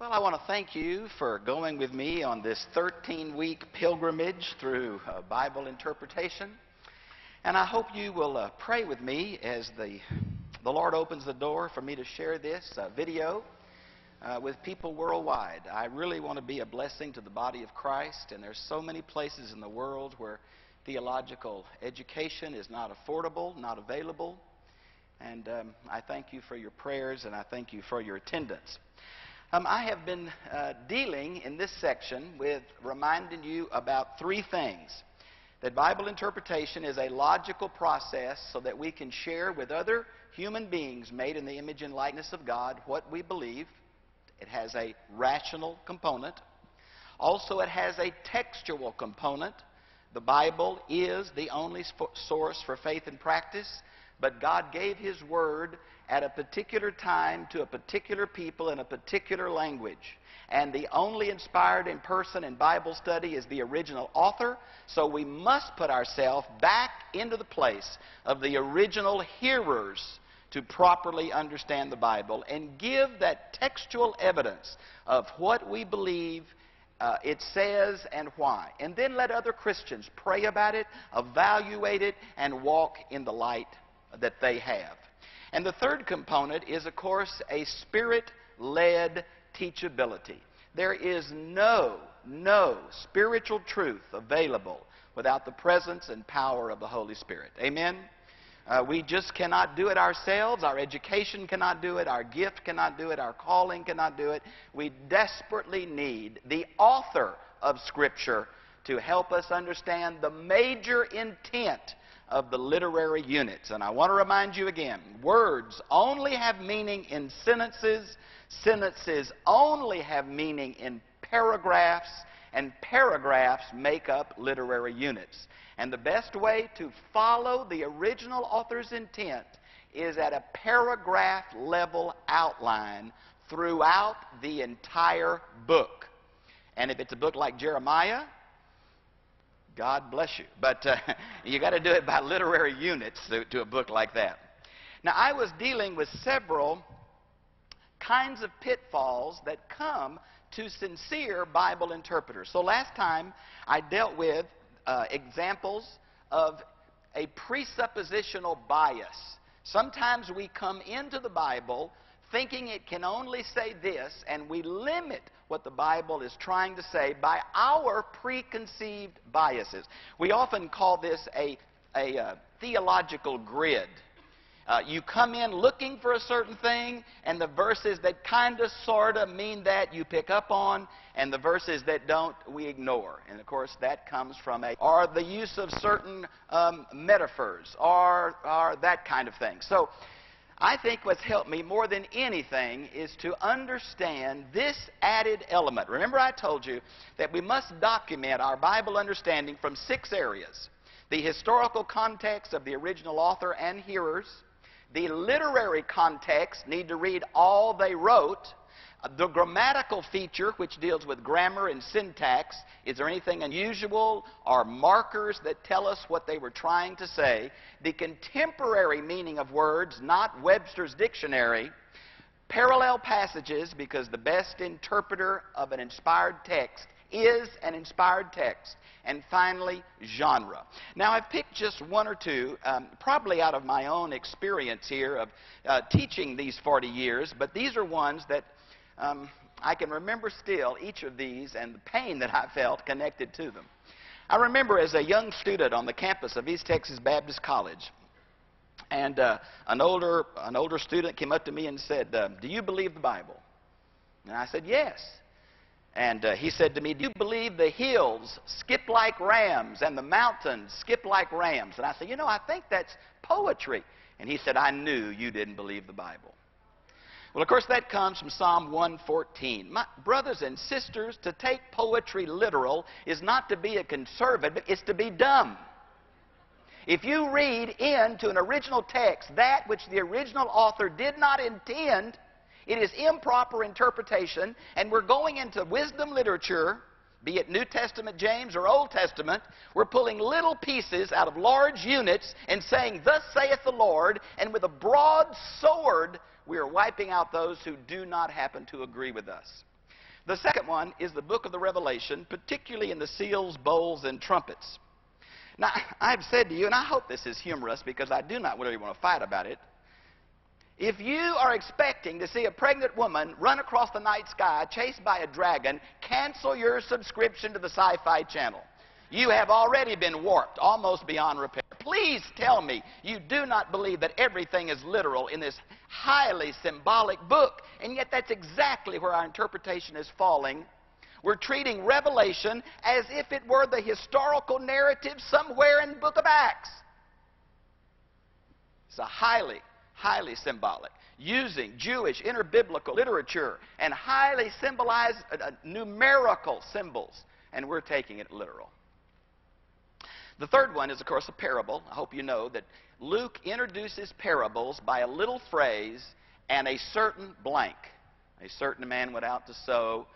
Well, I want to thank you for going with me on this 13 week pilgrimage through uh, Bible interpretation. And I hope you will uh, pray with me as the, the Lord opens the door for me to share this uh, video uh, with people worldwide. I really want to be a blessing to the body of Christ, and there's so many places in the world where theological education is not affordable, not available. And um, I thank you for your prayers, and I thank you for your attendance. Um, I have been uh, dealing in this section with reminding you about three things. That Bible interpretation is a logical process so that we can share with other human beings made in the image and likeness of God what we believe. It has a rational component. Also, it has a textual component. The Bible is the only source for faith and practice, but God gave His Word at a particular time to a particular people in a particular language. And the only inspired in person in Bible study is the original author, so we must put ourselves back into the place of the original hearers to properly understand the Bible and give that textual evidence of what we believe uh, it says and why. And then let other Christians pray about it, evaluate it, and walk in the light that they have. And the third component is, of course, a spirit led teachability. There is no, no spiritual truth available without the presence and power of the Holy Spirit. Amen? Uh, we just cannot do it ourselves. Our education cannot do it. Our gift cannot do it. Our calling cannot do it. We desperately need the author of Scripture to help us understand the major intent of the literary units. And I want to remind you again words only have meaning in sentences, sentences only have meaning in paragraphs, and paragraphs make up literary units. And the best way to follow the original author's intent is at a paragraph level outline throughout the entire book. And if it's a book like Jeremiah, God bless you. But uh, you got to do it by literary units to, to a book like that. Now, I was dealing with several kinds of pitfalls that come to sincere Bible interpreters. So last time I dealt with uh, examples of a presuppositional bias. Sometimes we come into the Bible thinking it can only say this, and we limit what the Bible is trying to say by our preconceived biases. We often call this a, a uh, theological grid. Uh, you come in looking for a certain thing, and the verses that kind of, sort of mean that you pick up on, and the verses that don't, we ignore. And of course, that comes from a, or the use of certain um, metaphors, or, or that kind of thing. So, I think what's helped me more than anything is to understand this added element. Remember, I told you that we must document our Bible understanding from six areas. The historical context of the original author and hearers, the literary context, need to read all they wrote, the grammatical feature, which deals with grammar and syntax, is there anything unusual or markers that tell us what they were trying to say? The contemporary meaning of words, not Webster's dictionary. Parallel passages, because the best interpreter of an inspired text is an inspired text. And finally, genre. Now, I've picked just one or two, um, probably out of my own experience here of uh, teaching these 40 years, but these are ones that um, I can remember still each of these and the pain that I felt connected to them. I remember as a young student on the campus of East Texas Baptist College, and uh, an older an older student came up to me and said, uh, "Do you believe the Bible?" And I said, "Yes." And uh, he said to me, Do you believe the hills skip like rams and the mountains skip like rams? And I said, You know, I think that's poetry. And he said, I knew you didn't believe the Bible. Well, of course, that comes from Psalm 114. My brothers and sisters, to take poetry literal is not to be a conservative, it's to be dumb. If you read into an original text that which the original author did not intend, it is improper interpretation, and we're going into wisdom literature, be it New Testament, James, or Old Testament, we're pulling little pieces out of large units and saying, Thus saith the Lord, and with a broad sword, we are wiping out those who do not happen to agree with us. The second one is the book of the Revelation, particularly in the seals, bowls, and trumpets. Now, I've said to you, and I hope this is humorous because I do not really want to fight about it. If you are expecting to see a pregnant woman run across the night sky chased by a dragon, cancel your subscription to the Sci Fi Channel. You have already been warped almost beyond repair. Please tell me you do not believe that everything is literal in this highly symbolic book. And yet, that's exactly where our interpretation is falling. We're treating Revelation as if it were the historical narrative somewhere in the book of Acts. It's a highly highly symbolic, using Jewish interbiblical literature and highly symbolized uh, uh, numerical symbols, and we're taking it literal. The third one is, of course, a parable. I hope you know that Luke introduces parables by a little phrase and a certain blank. A certain man went out to sow.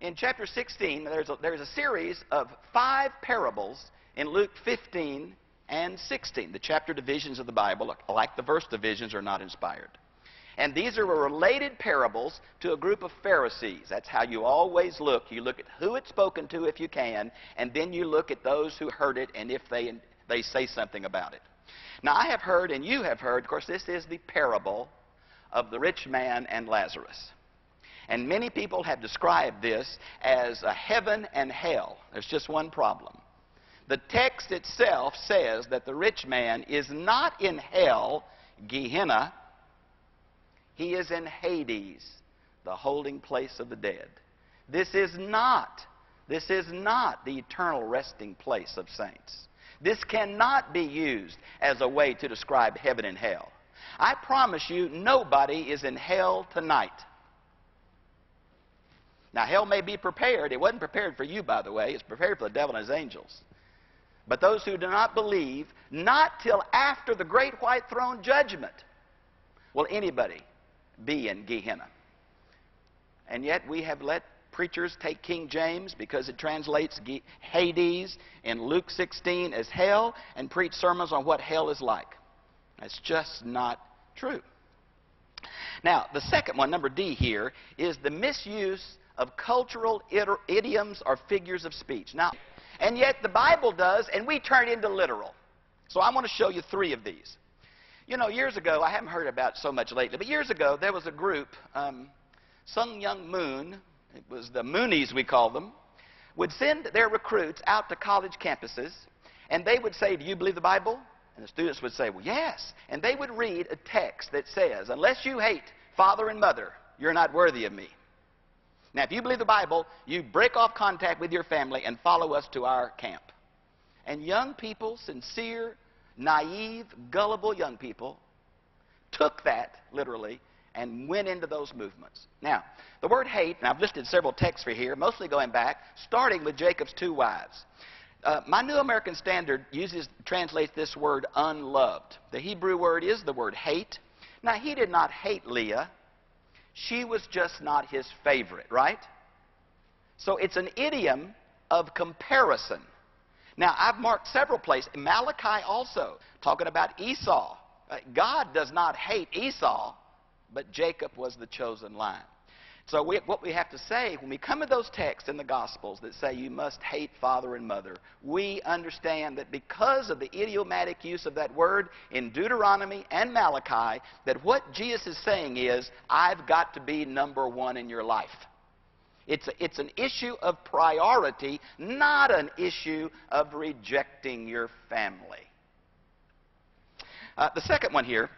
In chapter 16, there's a, there's a series of five parables in Luke 15 and 16. The chapter divisions of the Bible, like the verse divisions, are not inspired. And these are related parables to a group of Pharisees. That's how you always look. You look at who it's spoken to if you can, and then you look at those who heard it and if they, they say something about it. Now, I have heard, and you have heard, of course, this is the parable of the rich man and Lazarus. And many people have described this as a heaven and hell. There's just one problem. The text itself says that the rich man is not in hell, Gehenna, he is in Hades, the holding place of the dead. This is not, this is not the eternal resting place of saints. This cannot be used as a way to describe heaven and hell. I promise you, nobody is in hell tonight. Now, hell may be prepared. It wasn't prepared for you, by the way. It's prepared for the devil and his angels. But those who do not believe, not till after the great white throne judgment will anybody be in Gehenna. And yet we have let preachers take King James because it translates Hades in Luke 16 as hell and preach sermons on what hell is like. That's just not true. Now, the second one, number D here, is the misuse of cultural idioms or figures of speech. Now, and yet the Bible does, and we turn it into literal. So I want to show you three of these. You know, years ago, I haven't heard about so much lately, but years ago there was a group, um, Sun Myung Moon, it was the Moonies we call them, would send their recruits out to college campuses, and they would say, Do you believe the Bible? And the students would say, Well, yes. And they would read a text that says, Unless you hate father and mother, you're not worthy of me. Now, if you believe the Bible, you break off contact with your family and follow us to our camp. And young people, sincere, naive, gullible young people, took that literally and went into those movements. Now, the word hate, and I've listed several texts for here, mostly going back, starting with Jacob's two wives. Uh, my New American Standard uses translates this word unloved. The Hebrew word is the word hate. Now, he did not hate Leah. She was just not his favorite, right? So it's an idiom of comparison. Now, I've marked several places. Malachi also, talking about Esau. Uh, God does not hate Esau, but Jacob was the chosen line. So we, what we have to say, when we come to those texts in the Gospels that say you must hate father and mother, we understand that because of the idiomatic use of that word in Deuteronomy and Malachi, that what Jesus is saying is, I've got to be number one in your life. It's, it's an issue of priority, not an issue of rejecting your family. Uh, the second one here,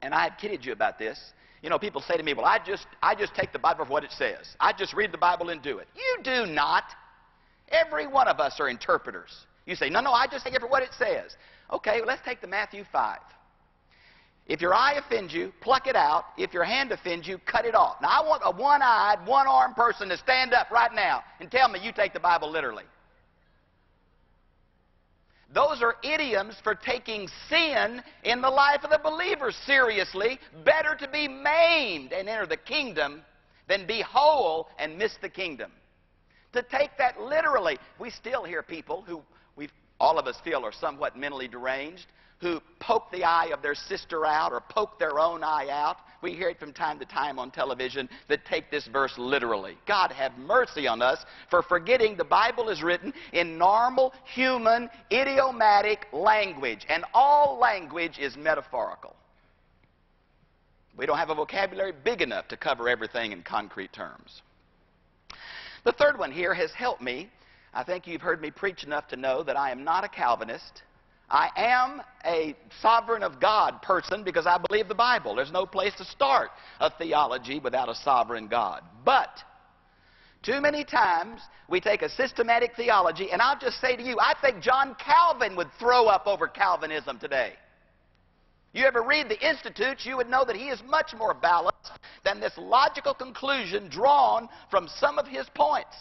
and I have kidded you about this, you know, people say to me, well, I just, I just take the Bible for what it says. I just read the Bible and do it. You do not. Every one of us are interpreters. You say, no, no, I just take it for what it says. Okay, well, let's take the Matthew 5. If your eye offends you, pluck it out. If your hand offends you, cut it off. Now, I want a one eyed, one armed person to stand up right now and tell me you take the Bible literally. Those are idioms for taking sin in the life of the believer seriously. Better to be maimed and enter the kingdom than be whole and miss the kingdom. To take that literally, we still hear people who we all of us feel are somewhat mentally deranged who poke the eye of their sister out or poke their own eye out. We hear it from time to time on television that take this verse literally. God have mercy on us for forgetting the Bible is written in normal, human, idiomatic language, and all language is metaphorical. We don't have a vocabulary big enough to cover everything in concrete terms. The third one here has helped me. I think you've heard me preach enough to know that I am not a Calvinist. I am a sovereign of God person because I believe the Bible. There's no place to start a theology without a sovereign God. But too many times we take a systematic theology, and I'll just say to you, I think John Calvin would throw up over Calvinism today. You ever read the Institutes, you would know that he is much more balanced than this logical conclusion drawn from some of his points.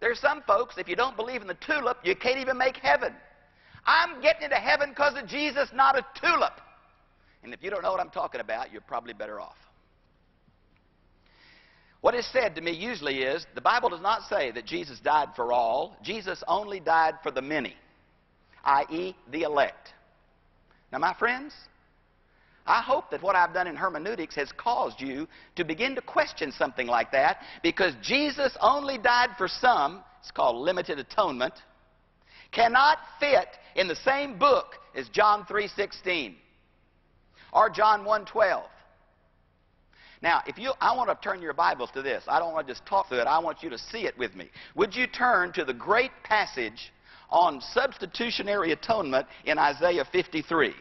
There's some folks, if you don't believe in the tulip, you can't even make heaven. I'm getting into heaven because of Jesus, not a tulip. And if you don't know what I'm talking about, you're probably better off. What is said to me usually is the Bible does not say that Jesus died for all. Jesus only died for the many, i.e., the elect. Now, my friends, I hope that what I've done in hermeneutics has caused you to begin to question something like that because Jesus only died for some, it's called limited atonement, cannot fit in the same book as John 3:16 or John 1:12. Now, if you I want to turn your Bibles to this. I don't want to just talk through it. I want you to see it with me. Would you turn to the great passage on substitutionary atonement in Isaiah 53?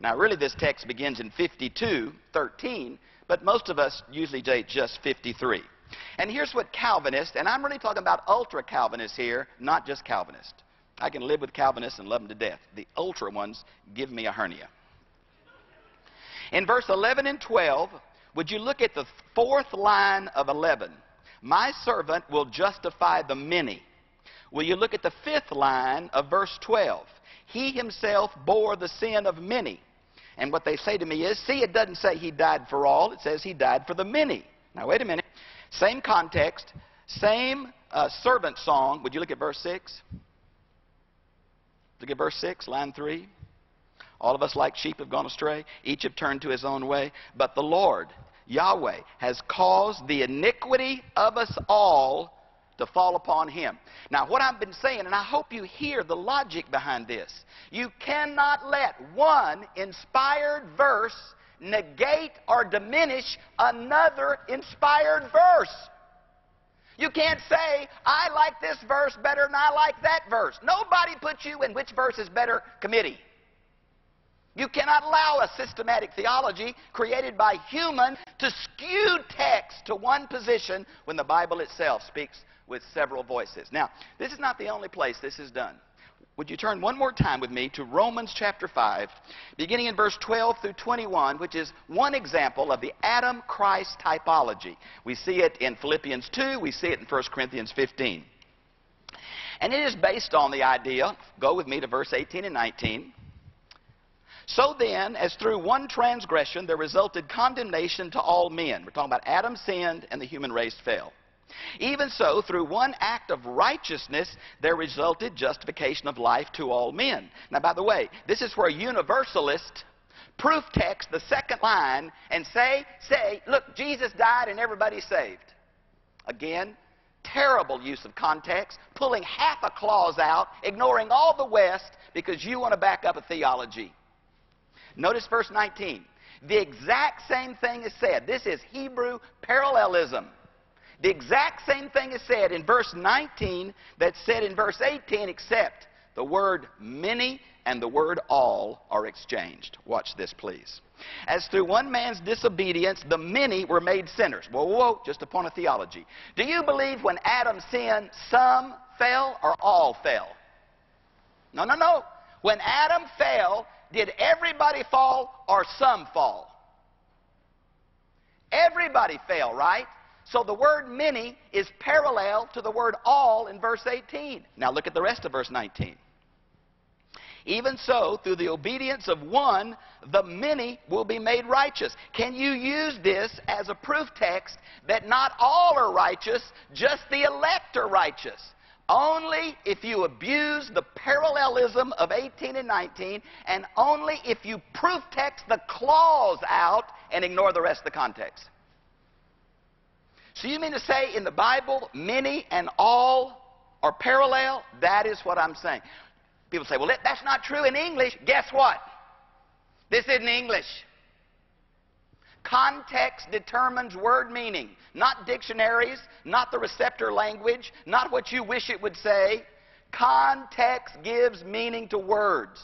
Now, really, this text begins in 52, 13, but most of us usually date just 53. And here's what Calvinists, and I'm really talking about ultra Calvinists here, not just Calvinists. I can live with Calvinists and love them to death. The ultra ones give me a hernia. In verse 11 and 12, would you look at the fourth line of 11? My servant will justify the many. Will you look at the fifth line of verse 12? He himself bore the sin of many. And what they say to me is, see, it doesn't say he died for all. It says he died for the many. Now, wait a minute. Same context, same uh, servant song. Would you look at verse 6? Look at verse 6, line 3. All of us like sheep have gone astray. Each have turned to his own way. But the Lord, Yahweh, has caused the iniquity of us all to fall upon him. Now, what I've been saying, and I hope you hear the logic behind this, you cannot let one inspired verse negate or diminish another inspired verse. You can't say, I like this verse better than I like that verse. Nobody puts you in which verse is better committee. You cannot allow a systematic theology created by human to skew text to one position when the Bible itself speaks with several voices. Now, this is not the only place this is done. Would you turn one more time with me to Romans chapter 5, beginning in verse 12 through 21, which is one example of the Adam Christ typology. We see it in Philippians 2, we see it in 1 Corinthians 15. And it is based on the idea, go with me to verse 18 and 19. So then, as through one transgression there resulted condemnation to all men. We're talking about Adam sinned and the human race fell. Even so, through one act of righteousness, there resulted justification of life to all men. Now, by the way, this is where universalists proof text the second line and say, say, look, Jesus died and everybody's saved. Again, terrible use of context, pulling half a clause out, ignoring all the West because you want to back up a theology. Notice verse 19. The exact same thing is said. This is Hebrew parallelism. The exact same thing is said in verse 19 that's said in verse 18, except the word many and the word all are exchanged. Watch this, please. As through one man's disobedience, the many were made sinners. Whoa, whoa, whoa, just upon a theology. Do you believe when Adam sinned, some fell or all fell? No, no, no. When Adam fell, did everybody fall or some fall? Everybody fell, right? So the word many is parallel to the word all in verse 18. Now look at the rest of verse 19. Even so, through the obedience of one, the many will be made righteous. Can you use this as a proof text that not all are righteous, just the elect are righteous? Only if you abuse the parallelism of 18 and 19, and only if you proof text the clause out and ignore the rest of the context. So you mean to say in the Bible, many and all are parallel? That is what I'm saying. People say, well, that's not true in English. Guess what? This isn't English. Context determines word meaning, not dictionaries, not the receptor language, not what you wish it would say. Context gives meaning to words.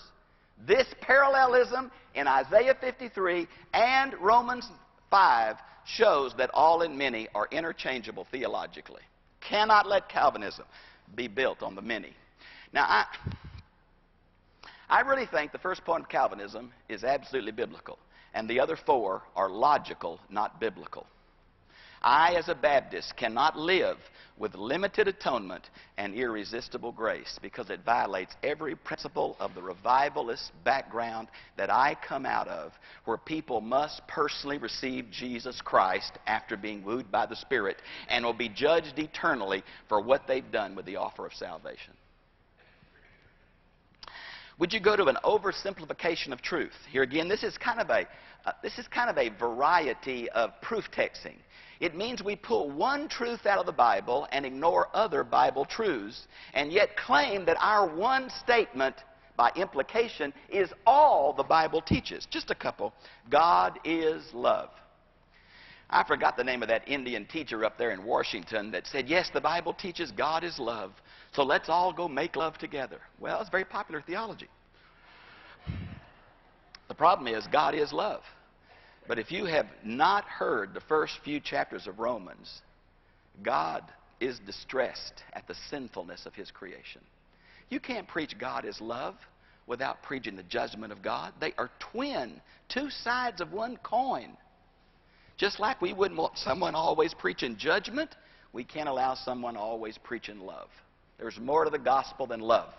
This parallelism in Isaiah 53 and Romans 5 shows that all and many are interchangeable theologically. Cannot let Calvinism be built on the many. Now, I, I really think the first point of Calvinism is absolutely biblical and the other four are logical, not biblical. I, as a Baptist, cannot live with limited atonement and irresistible grace because it violates every principle of the revivalist background that I come out of, where people must personally receive Jesus Christ after being wooed by the Spirit and will be judged eternally for what they've done with the offer of salvation. Would you go to an oversimplification of truth? Here again, this is kind of a uh, this is kind of a variety of proof texting. It means we pull one truth out of the Bible and ignore other Bible truths, and yet claim that our one statement, by implication, is all the Bible teaches. Just a couple. God is love. I forgot the name of that Indian teacher up there in Washington that said, Yes, the Bible teaches God is love. So let's all go make love together. Well, it's very popular theology. The problem is, God is love. But if you have not heard the first few chapters of Romans, God is distressed at the sinfulness of his creation. You can't preach God is love without preaching the judgment of God. They are twin, two sides of one coin. Just like we wouldn't want someone always preaching judgment, we can't allow someone always preaching love. There's more to the gospel than love.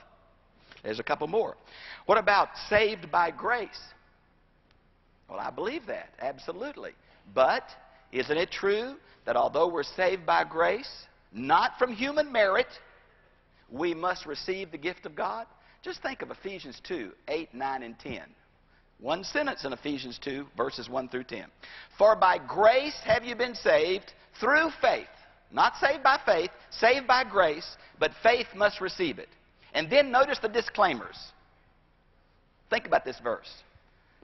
There's a couple more. What about saved by grace? Well, I believe that, absolutely. But isn't it true that although we're saved by grace, not from human merit, we must receive the gift of God? Just think of Ephesians 2 8, 9, and 10. One sentence in Ephesians 2, verses 1 through 10. For by grace have you been saved through faith. Not saved by faith, saved by grace, but faith must receive it. And then notice the disclaimers. Think about this verse.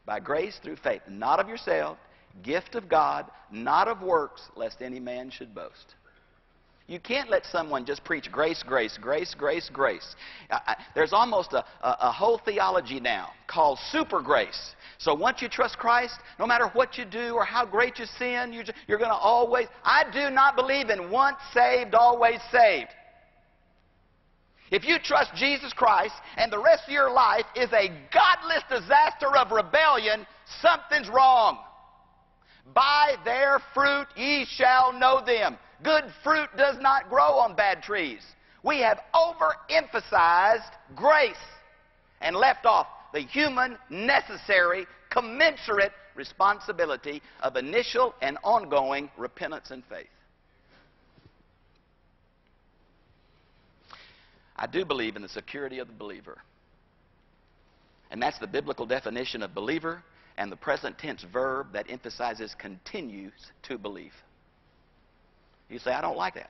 By grace through faith, not of yourself, gift of God, not of works, lest any man should boast. You can't let someone just preach grace, grace, grace, grace, grace. there's almost a, a, a whole theology now called super grace. So once you trust Christ, no matter what you do or how great you sin, you're, you're going to always. I do not believe in once saved, always saved. If you trust Jesus Christ and the rest of your life is a godless disaster of rebellion, something's wrong. By their fruit ye shall know them. Good fruit does not grow on bad trees. We have overemphasized grace and left off the human, necessary, commensurate responsibility of initial and ongoing repentance and faith. I do believe in the security of the believer. And that's the biblical definition of believer and the present tense verb that emphasizes continues to believe. You say, I don't like that.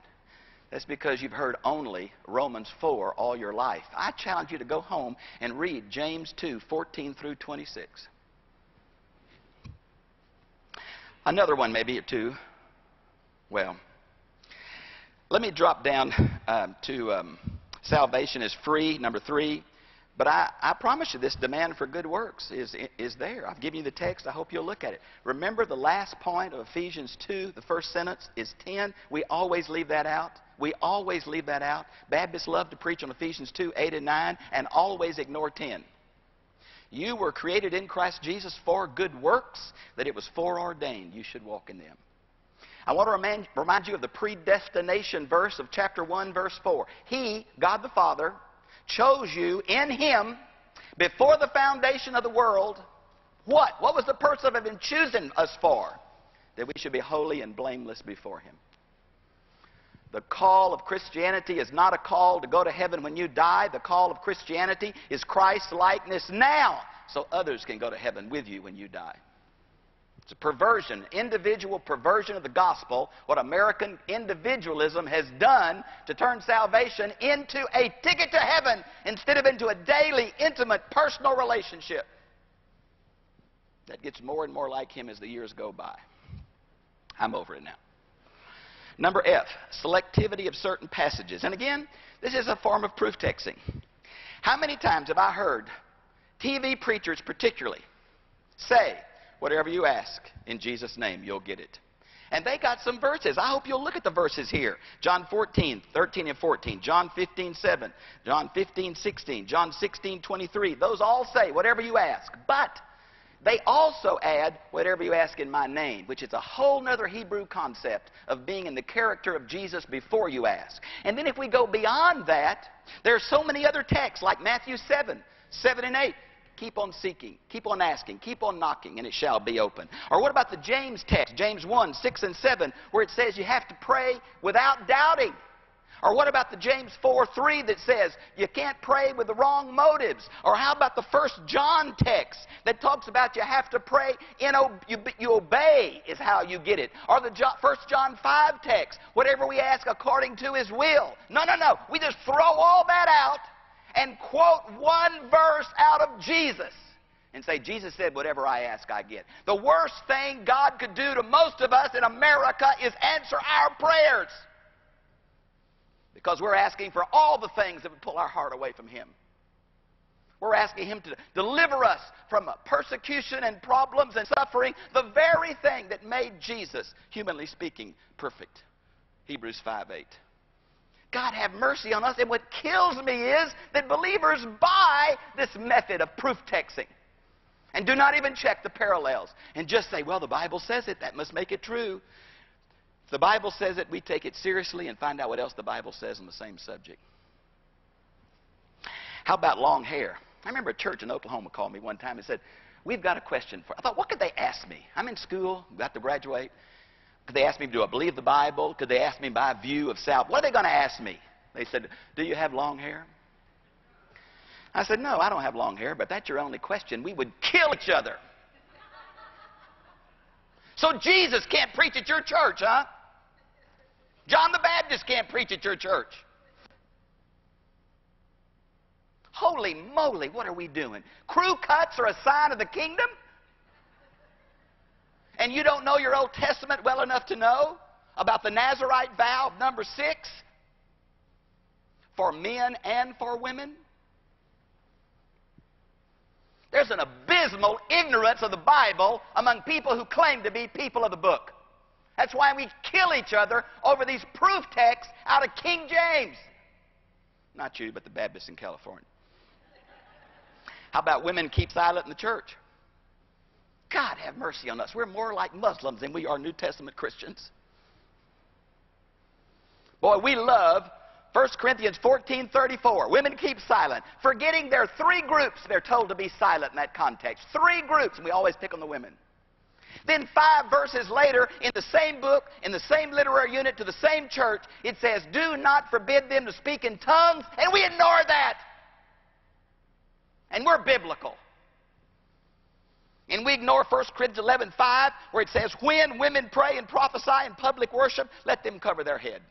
That's because you've heard only Romans 4 all your life. I challenge you to go home and read James 2 14 through 26. Another one, maybe or two. Well, let me drop down um, to um, Salvation is free, number three. But I, I promise you, this demand for good works is, is there. I've given you the text. I hope you'll look at it. Remember the last point of Ephesians 2, the first sentence is 10. We always leave that out. We always leave that out. Baptists love to preach on Ephesians 2, 8, and 9, and always ignore 10. You were created in Christ Jesus for good works, that it was foreordained you should walk in them. I want to remind, remind you of the predestination verse of chapter 1, verse 4. He, God the Father, chose you in Him before the foundation of the world. What? What was the purpose of Him choosing us for? That we should be holy and blameless before Him. The call of Christianity is not a call to go to heaven when you die. The call of Christianity is Christ likeness now, so others can go to heaven with you when you die. It's a perversion, individual perversion of the gospel, what American individualism has done to turn salvation into a ticket to heaven instead of into a daily, intimate, personal relationship. That gets more and more like him as the years go by. I'm over it now. Number F, selectivity of certain passages. And again, this is a form of proof texting. How many times have I heard TV preachers, particularly, say, whatever you ask in Jesus' name, you'll get it? And they got some verses. I hope you'll look at the verses here. John 14, 13 and 14. John 15, 7. John 15, 16. John 16, 23. Those all say, whatever you ask. But they also add whatever you ask in my name, which is a whole other Hebrew concept of being in the character of Jesus before you ask. And then if we go beyond that, there are so many other texts like Matthew 7, 7 and 8. Keep on seeking, keep on asking, keep on knocking, and it shall be open. Or what about the James text, James 1, 6 and 7, where it says you have to pray without doubting? Or what about the James 4 3 that says you can't pray with the wrong motives? Or how about the first John text that talks about you have to pray in you, you obey is how you get it? Or the first John 5 text, whatever we ask according to his will. No, no, no. We just throw all that out and quote one verse out of Jesus and say, Jesus said, whatever I ask, I get. The worst thing God could do to most of us in America is answer our prayers because we're asking for all the things that would pull our heart away from Him. We're asking Him to deliver us from persecution and problems and suffering, the very thing that made Jesus, humanly speaking, perfect. Hebrews 5 8. God have mercy on us. And what kills me is that believers buy this method of proof texting and do not even check the parallels and just say, well, the Bible says it. That must make it true. If the Bible says it, we take it seriously and find out what else the Bible says on the same subject. How about long hair? I remember a church in Oklahoma called me one time and said, We've got a question for. I thought, what could they ask me? I'm in school, about to graduate. Could they ask me, do I believe the Bible? Could they ask me my view of self? What are they going to ask me? They said, Do you have long hair? I said, No, I don't have long hair, but that's your only question. We would kill each other. So Jesus can't preach at your church, huh? John the Baptist can't preach at your church. Holy moly, what are we doing? Crew cuts are a sign of the kingdom? And you don't know your Old Testament well enough to know about the Nazarite vow number six for men and for women? There's an abysmal ignorance of the Bible among people who claim to be people of the book. That's why we kill each other over these proof texts out of King James. Not you, but the Baptists in California. How about women keep silent in the church? God have mercy on us. We're more like Muslims than we are New Testament Christians. Boy, we love 1 Corinthians 14 34. Women keep silent, forgetting there are three groups they're told to be silent in that context. Three groups, and we always pick on the women. Then, five verses later, in the same book, in the same literary unit, to the same church, it says, Do not forbid them to speak in tongues, and we ignore that. And we're biblical. And we ignore 1 Corinthians 11 5, where it says, When women pray and prophesy in public worship, let them cover their head.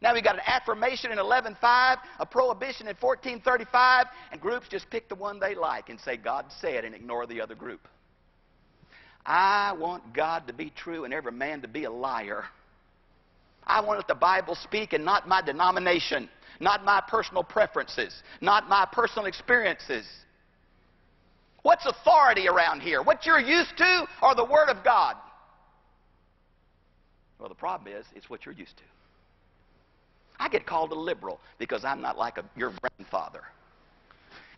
Now we've got an affirmation in 11.5, a prohibition in 14.35, and groups just pick the one they like and say, God said, and ignore the other group. I want God to be true and every man to be a liar. I want the Bible speak and not my denomination, not my personal preferences, not my personal experiences. What's authority around here? What you're used to or the Word of God? Well, the problem is, it's what you're used to. I get called a liberal because I'm not like a, your grandfather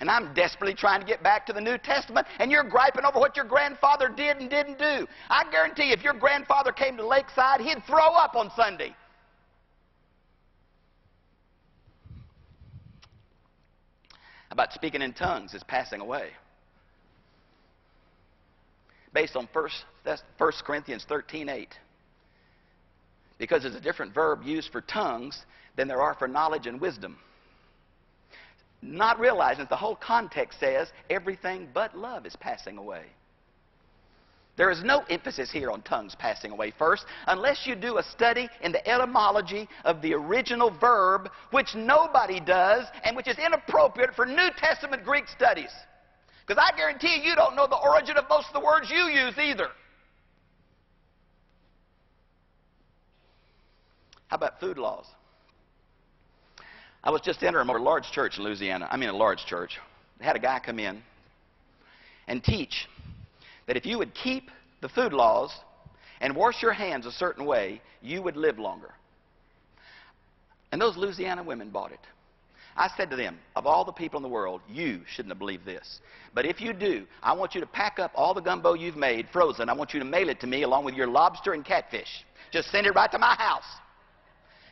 and I'm desperately trying to get back to the New Testament, and you're griping over what your grandfather did and didn't do. I guarantee if your grandfather came to Lakeside, he'd throw up on Sunday. About speaking in tongues is passing away. Based on 1, 1 Corinthians 13 8. because there's a different verb used for tongues than there are for knowledge and wisdom. Not realizing that the whole context says everything but love is passing away. There is no emphasis here on tongues passing away first, unless you do a study in the etymology of the original verb, which nobody does and which is inappropriate for New Testament Greek studies. Because I guarantee you, don't know the origin of most of the words you use either. How about food laws? I was just entering a large church in Louisiana. I mean, a large church. They had a guy come in and teach that if you would keep the food laws and wash your hands a certain way, you would live longer. And those Louisiana women bought it. I said to them, of all the people in the world, you shouldn't have believed this. But if you do, I want you to pack up all the gumbo you've made frozen. I want you to mail it to me along with your lobster and catfish. Just send it right to my house.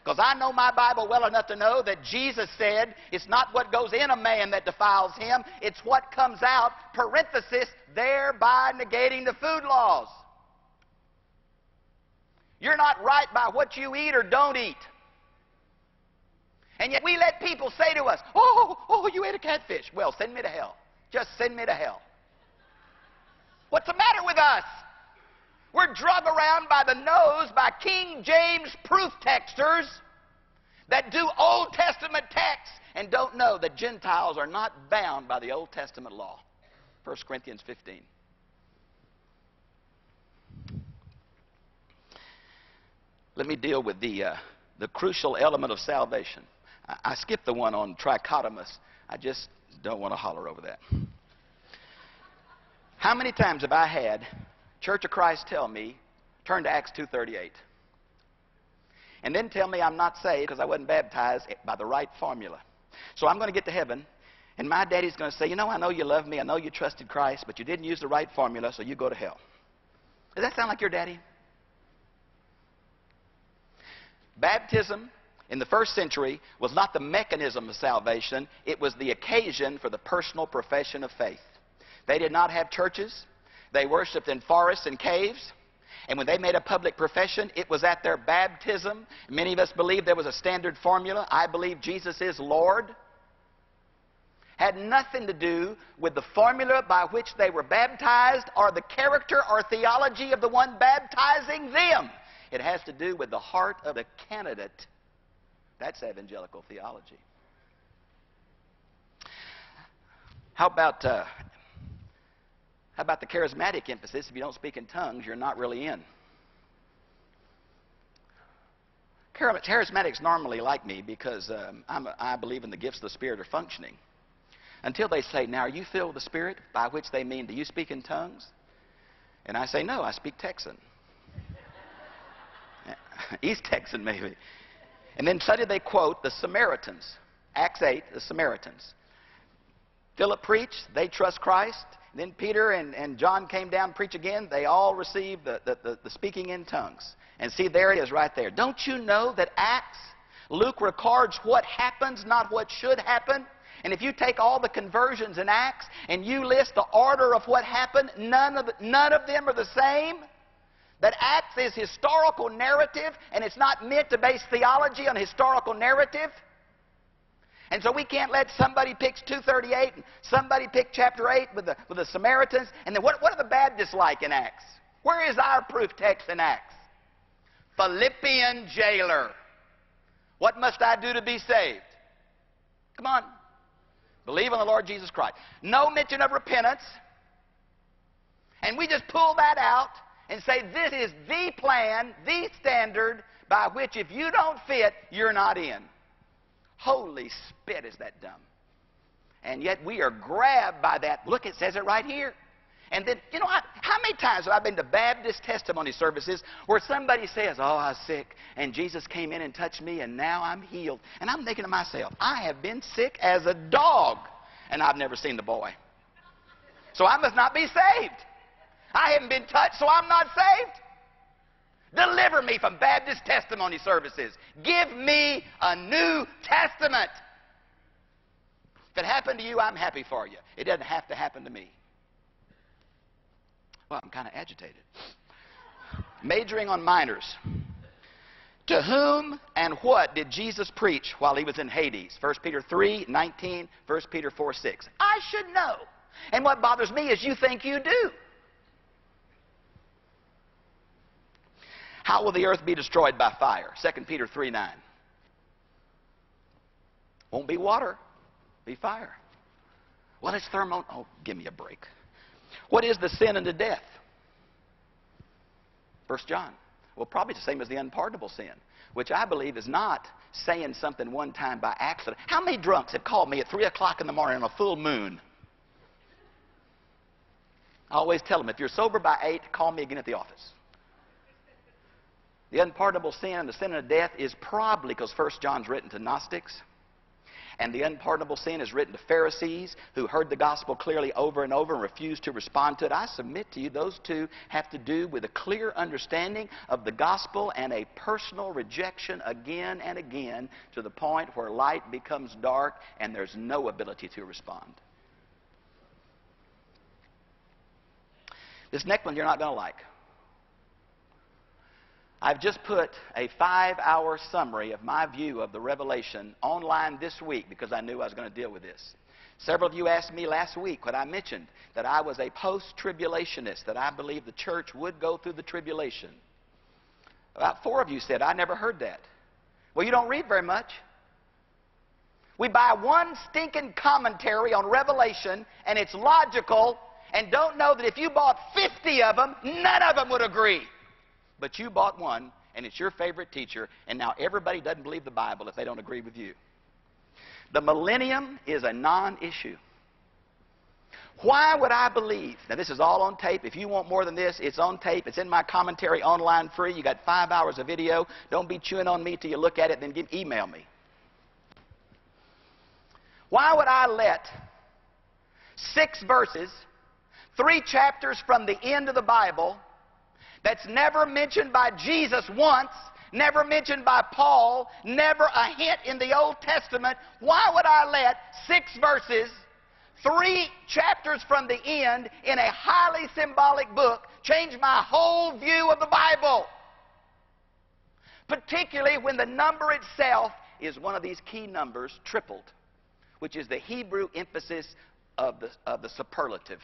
Because I know my Bible well enough to know that Jesus said it's not what goes in a man that defiles him, it's what comes out, parenthesis, thereby negating the food laws. You're not right by what you eat or don't eat. And yet we let people say to us, oh, oh, you ate a catfish. Well, send me to hell. Just send me to hell. What's the matter with us? We're drug around by the nose by King James proof texters that do Old Testament texts and don't know that Gentiles are not bound by the Old Testament law. 1 Corinthians 15. Let me deal with the, uh, the crucial element of salvation. I, skipped the one on trichotomous. I just don't want to holler over that. How many times have I had Church of Christ tell me, turn to Acts 2.38. And then tell me I'm not saved because I wasn't baptized by the right formula. So I'm going to get to heaven, and my daddy's going to say, you know, I know you love me, I know you trusted Christ, but you didn't use the right formula, so you go to hell. Does that sound like your daddy? Baptism in the first century was not the mechanism of salvation, it was the occasion for the personal profession of faith. They did not have churches. They worshiped in forests and caves. And when they made a public profession, it was at their baptism. Many of us believe there was a standard formula. I believe Jesus is Lord. Had nothing to do with the formula by which they were baptized or the character or theology of the one baptizing them. It has to do with the heart of the candidate. That's evangelical theology. How about uh, how about the charismatic emphasis? If you don't speak in tongues, you're not really in. Charismatics normally like me because um, a, i believe in the gifts of the Spirit are functioning. Until they say, Now, are you filled with the Spirit? By which they mean, Do you speak in tongues? And I say, No, I speak Texan. East Texan, maybe. And then suddenly they quote the Samaritans. Acts 8, the Samaritans. Philip preached, they trust Christ. Then Peter and, and John came down preach again. They all received the, the, the, the speaking in tongues. And see, there it is right there. Don't you know that Acts, Luke records what happens, not what should happen? And if you take all the conversions in Acts and you list the order of what happened, none of, none of them are the same. That Acts is historical narrative, and it's not meant to base theology on historical narrative. And so we can't let somebody pick 238 and somebody pick chapter 8 with the, with the Samaritans. And then what, what are the Baptists like in Acts? Where is our proof text in Acts? Philippian jailer. What must I do to be saved? Come on. Believe on the Lord Jesus Christ. No mention of repentance. And we just pull that out and say this is the plan, the standard by which if you don't fit, you're not in. Holy spit, is that dumb. And yet we are grabbed by that. Look, it says it right here. And then, you know, I, how many times have I been to Baptist testimony services where somebody says, Oh, I was sick, and Jesus came in and touched me, and now I'm healed. And I'm thinking to myself, I have been sick as a dog, and I've never seen the boy. So I must not be saved. I haven't been touched, so I'm not saved. Deliver me from Baptist testimony services. Give me a New Testament. If it happened to you, I'm happy for you. It doesn't have to happen to me. Well, I'm kind of agitated. Majoring on minors. To whom and what did Jesus preach while he was in Hades? 1 Peter 3, 19, 1 Peter 4, 6. I should know. And what bothers me is you think you do. How will the earth be destroyed by fire? 2 Peter 3, 9. Won't be water, be fire. Well, it's thermo. Oh, give me a break. What is the sin unto death? First John. Well, probably the same as the unpardonable sin, which I believe is not saying something one time by accident. How many drunks have called me at 3 o'clock in the morning on a full moon? I always tell them, if you're sober by 8, call me again at the office. The unpardonable sin the sin of death is probably because First John's written to Gnostics and the unpardonable sin is written to Pharisees who heard the gospel clearly over and over and refused to respond to it. I submit to you, those two have to do with a clear understanding of the gospel and a personal rejection again and again to the point where light becomes dark and there's no ability to respond. This next one you're not going to like. I've just put a five hour summary of my view of the revelation online this week because I knew I was going to deal with this. Several of you asked me last week when I mentioned that I was a post tribulationist, that I believed the church would go through the tribulation. About four of you said, I never heard that. Well, you don't read very much. We buy one stinking commentary on Revelation, and it's logical, and don't know that if you bought 50 of them, none of them would agree. But you bought one, and it's your favorite teacher, and now everybody doesn't believe the Bible if they don't agree with you. The millennium is a non issue. Why would I believe? Now, this is all on tape. If you want more than this, it's on tape. It's in my commentary online free. You got five hours of video. Don't be chewing on me till you look at it, then give, email me. Why would I let six verses, three chapters from the end of the Bible, that's never mentioned by Jesus once, never mentioned by Paul, never a hint in the Old Testament, why would I let six verses, three chapters from the end in a highly symbolic book change my whole view of the Bible? Particularly when the number itself is one of these key numbers, tripled, which is the Hebrew emphasis of the, of the superlative.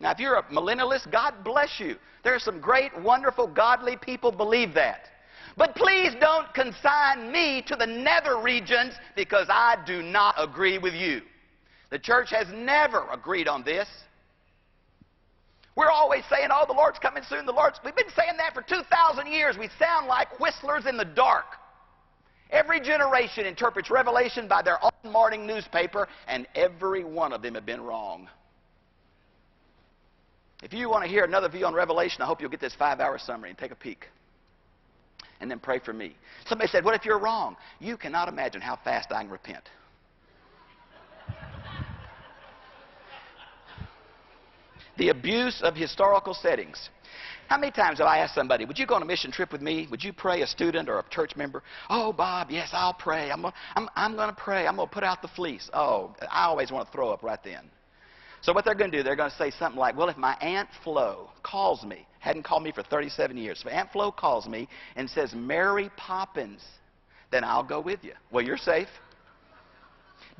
Now, if you're a millennialist, God bless you. There are some great, wonderful, godly people believe that. But please don't consign me to the nether regions because I do not agree with you. The church has never agreed on this. We're always saying, oh, the Lord's coming soon, the Lord's. We've been saying that for 2,000 years. We sound like whistlers in the dark. Every generation interprets Revelation by their own morning newspaper, and every one of them have been wrong. If you want to hear another view on Revelation, I hope you'll get this five hour summary and take a peek. And then pray for me. Somebody said, What if you're wrong? You cannot imagine how fast I can repent. the abuse of historical settings. How many times have I asked somebody, would you go on a mission trip with me? Would you pray, a student or a church member? Oh, Bob, yes, I'll pray. I'm, I'm, I'm going to pray. I'm going to put out the fleece. Oh, I always want to throw up right then. So what they're going to do, they're going to say something like, well, if my Aunt Flo calls me, hadn't called me for 37 years, if Aunt Flo calls me and says, Mary Poppins, then I'll go with you. Well, you're safe.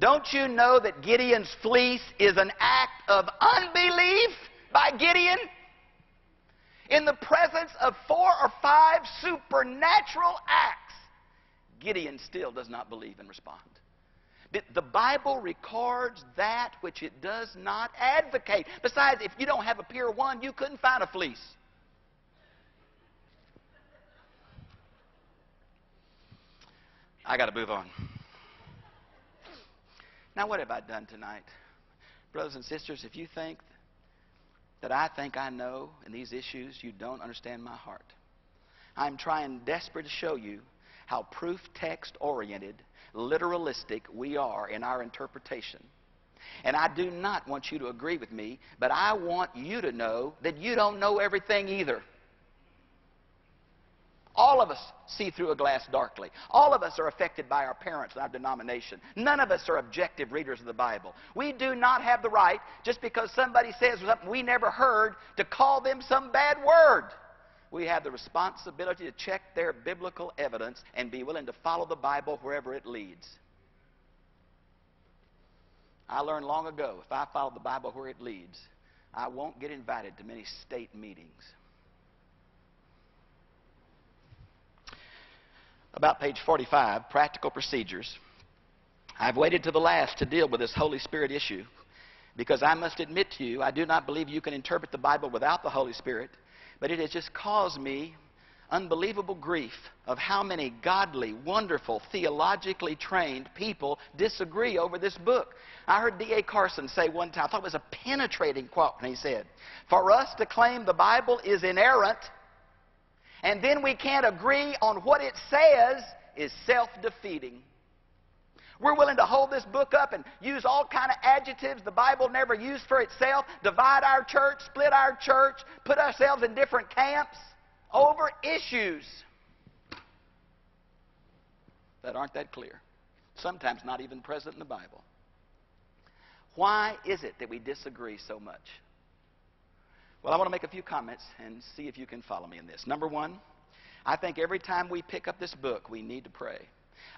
Don't you know that Gideon's fleece is an act of unbelief by Gideon? In the presence of four or five supernatural acts, Gideon still does not believe and respond. The Bible records that which it does not advocate. Besides, if you don't have a Pier 1, you couldn't find a fleece. I got to move on. Now, what have I done tonight? Brothers and sisters, if you think that I think I know in these issues, you don't understand my heart. I'm trying desperate to show you how proof text oriented literalistic we are in our interpretation. And I do not want you to agree with me, but I want you to know that you don't know everything either. All of us see through a glass darkly. All of us are affected by our parents and our denomination. None of us are objective readers of the Bible. We do not have the right, just because somebody says something we never heard, to call them some bad word. We have the responsibility to check their biblical evidence and be willing to follow the Bible wherever it leads. I learned long ago if I follow the Bible where it leads, I won't get invited to many state meetings. About page 45, Practical Procedures. I've waited to the last to deal with this Holy Spirit issue because I must admit to you, I do not believe you can interpret the Bible without the Holy Spirit, but it has just caused me unbelievable grief of how many godly, wonderful, theologically trained people disagree over this book. I heard D.A. Carson say one time, I thought it was a penetrating quote, and he said, For us to claim the Bible is inerrant, and then we can't agree on what it says, is self defeating. We're willing to hold this book up and use all kind of adjectives the Bible never used for itself, divide our church, split our church, put ourselves in different camps over issues that aren't that clear. Sometimes not even present in the Bible. Why is it that we disagree so much? Well, I want to make a few comments and see if you can follow me in this. Number one, I think every time we pick up this book, we need to pray.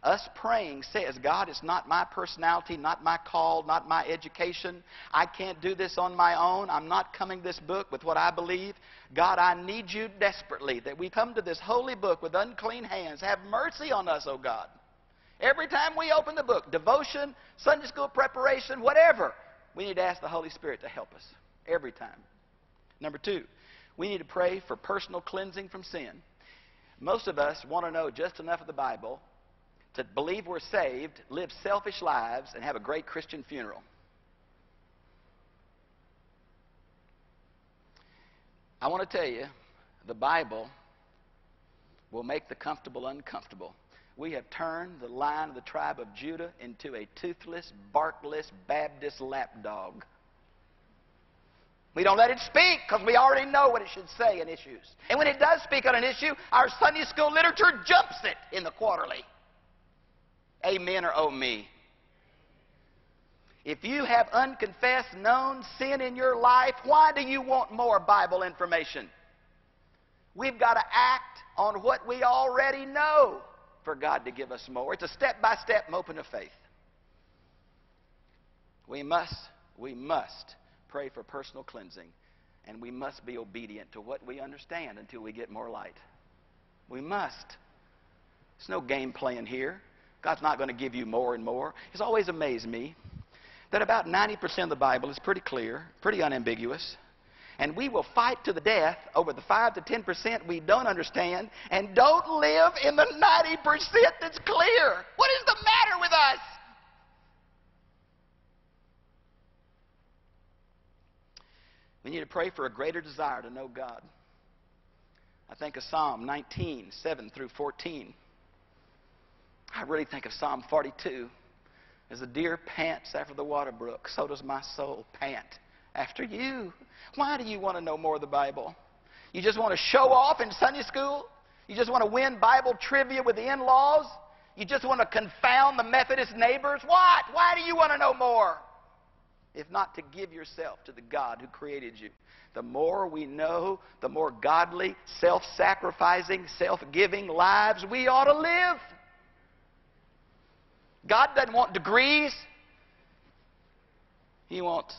Us praying says, God, it's not my personality, not my call, not my education. I can't do this on my own. I'm not coming this book with what I believe. God, I need you desperately that we come to this holy book with unclean hands. Have mercy on us, O oh God. Every time we open the book, devotion, Sunday school preparation, whatever, we need to ask the Holy Spirit to help us. Every time. Number two, we need to pray for personal cleansing from sin. Most of us want to know just enough of the Bible to believe we're saved, live selfish lives, and have a great Christian funeral. I want to tell you, the Bible will make the comfortable uncomfortable. We have turned the line of the tribe of Judah into a toothless, barkless Baptist lapdog. We don't let it speak because we already know what it should say in issues. And when it does speak on an issue, our Sunday school literature jumps it in the quarterly. Amen or oh me. If you have unconfessed known sin in your life, why do you want more Bible information? We've got to act on what we already know for God to give us more. It's a step by step moping of faith. We must, we must pray for personal cleansing, and we must be obedient to what we understand until we get more light. We must. There's no game playing here. God's not going to give you more and more. It's always amazed me that about 90% of the Bible is pretty clear, pretty unambiguous. And we will fight to the death over the 5 to 10% we don't understand and don't live in the 90% that's clear. What is the matter with us? We need to pray for a greater desire to know God. I think of Psalm 19, 7 through 14. I really think of Psalm 42. As the deer pants after the water brook, so does my soul pant after you. Why do you want to know more of the Bible? You just want to show off in Sunday school? You just want to win Bible trivia with the in laws? You just want to confound the Methodist neighbors? What? Why do you want to know more? If not to give yourself to the God who created you. The more we know, the more godly, self sacrificing, self giving lives we ought to live. God doesn't want degrees, He wants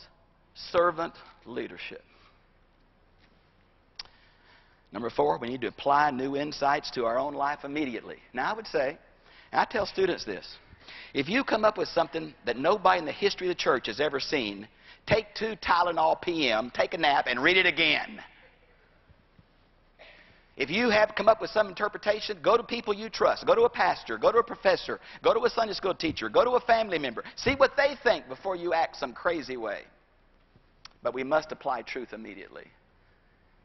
servant leadership. Number four, we need to apply new insights to our own life immediately. Now, I would say, I tell students this if you come up with something that nobody in the history of the church has ever seen, take two Tylenol PM, take a nap, and read it again. If you have come up with some interpretation, go to people you trust. Go to a pastor. Go to a professor. Go to a Sunday school teacher. Go to a family member. See what they think before you act some crazy way. But we must apply truth immediately.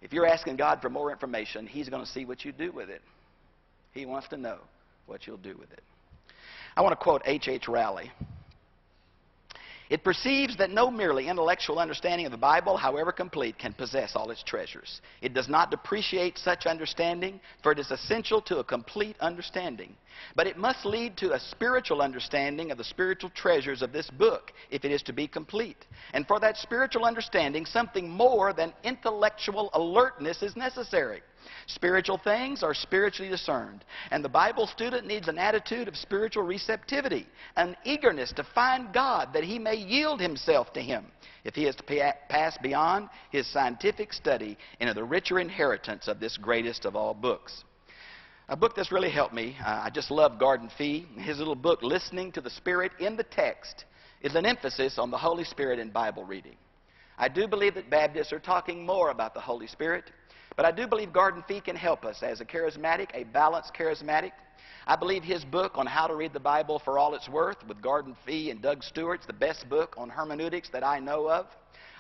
If you're asking God for more information, He's going to see what you do with it. He wants to know what you'll do with it. I want to quote H. H. Rowley. It perceives that no merely intellectual understanding of the Bible, however complete, can possess all its treasures. It does not depreciate such understanding, for it is essential to a complete understanding. But it must lead to a spiritual understanding of the spiritual treasures of this book, if it is to be complete. And for that spiritual understanding, something more than intellectual alertness is necessary. Spiritual things are spiritually discerned, and the Bible student needs an attitude of spiritual receptivity, an eagerness to find God that he may yield himself to him if he is to pass beyond his scientific study into the richer inheritance of this greatest of all books. A book that's really helped me, uh, I just love Gordon Fee. His little book, Listening to the Spirit in the Text, is an emphasis on the Holy Spirit in Bible reading. I do believe that Baptists are talking more about the Holy Spirit, but I do believe Gordon Fee can help us as a charismatic, a balanced charismatic. I believe his book on how to read the Bible for all it's worth with Gordon Fee and Doug Stuart's the best book on hermeneutics that I know of.